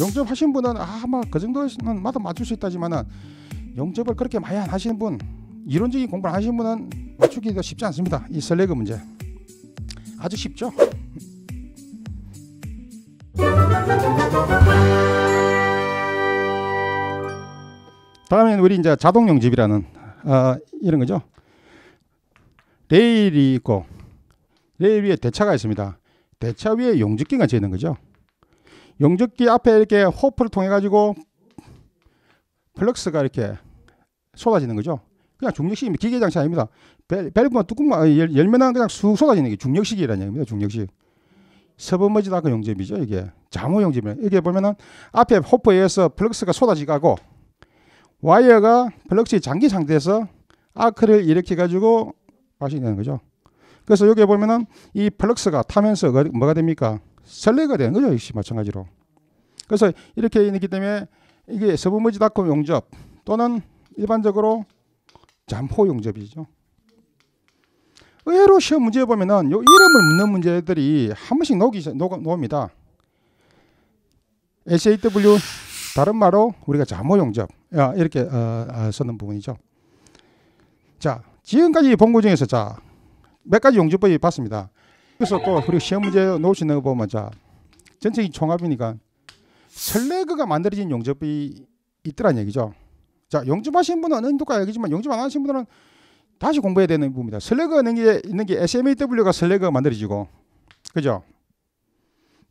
영접 하신 분은 아마 그 정도는 마다 맞출 수 있다지만은 영접을 그렇게 많이 안 하시는 분 이론적인 공부를 하시는 분은 맞추기도 쉽지 않습니다. 이 설레그 문제 아주 쉽죠. 다음에는 우리 이제 자동 영접이라는 어, 이런 거죠. 레일이 있고 레일 위에 대차가 있습니다. 대차 위에 용접기가 지는 거죠. 용접기 앞에 이렇게 호퍼를 통해 가지고 플럭스가 이렇게 쏟아지는 거죠. 그냥 중력식 기계 장치 아닙니다. 밸, 밸브만 뚜껑만 열, 열면은 그냥 쑥 쏟아지는 게 중력식이라는 얘기입니다. 중력식. submerged 아크 용접이죠. 이게 잠호 용접이에요. 이게 보면은 앞에 호퍼에 의해서 플럭스가 쏟아지고 와이어가 플럭스의 잠긴 상태에서 아크를 일으켜 가지고 마시게 되는 거죠. 그래서 여기 보면은 이 플럭스가 타면서 뭐가 됩니까? 슬래그가 되는 거죠. 역시 마찬가지로. 그래서 이렇게 있기 때문에 이게 submerged 아크 용접 또는 일반적으로 잠호 용접이죠. 의외로 시험 문제 보면은 요 이름을 묻는 문제들이 한 번씩 나오긴 나옵니다. SAW 다른 말로 우리가 잠호 용접 이렇게 어, 어, 쓰는 부분이죠. 자 지금까지 본것 중에서 자몇 가지 용접법이 봤습니다. 또 우리 시험 문제 놓으시는 거 보면 자 전체적인 총합이니까 설레그가 만들어진 용접이 있더란 얘기죠. 자 용접하신 분은 어느 정도까 알겠지만 용접 안 하신 분들은 다시 공부해야 되는 부분입니다. 설레그가 있는 게, 있는 게 SMAW가 설레그가 만들어지고 그죠?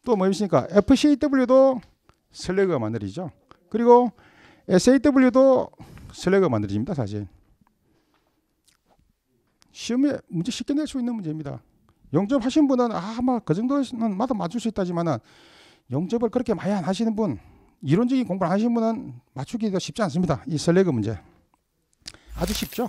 또 뭐 있습니까? FCAW도 설레그가 만들어지죠. 그리고 SAW도 설레그가 만들어집니다. 사실. 시험에 문제 쉽게 낼 수 있는 문제입니다. 영접하신 분은 아마 그 정도는 마다 맞출 수 있다지만은 영접을 그렇게 많이 안 하시는 분, 이론적인 공부를 하시는 분은 맞추기가 쉽지 않습니다. 이 설레그 문제. 아주 쉽죠.